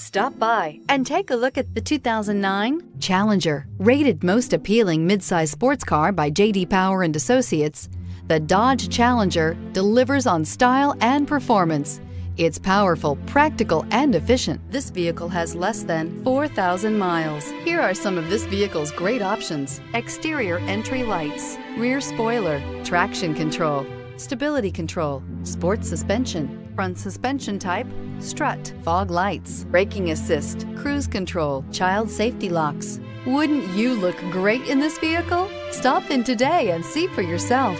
Stop by and take a look at the 2009 Challenger. Rated most appealing midsize sports car by J.D. Power and Associates, the Dodge Challenger delivers on style and performance. It's powerful, practical, and efficient. This vehicle has less than 4,000 miles. Here are some of this vehicle's great options. Exterior entry lights, rear spoiler, traction control, stability control, sports suspension, front suspension type, strut, fog lights, braking assist, cruise control, child safety locks. Wouldn't you look great in this vehicle? Stop in today and see for yourself.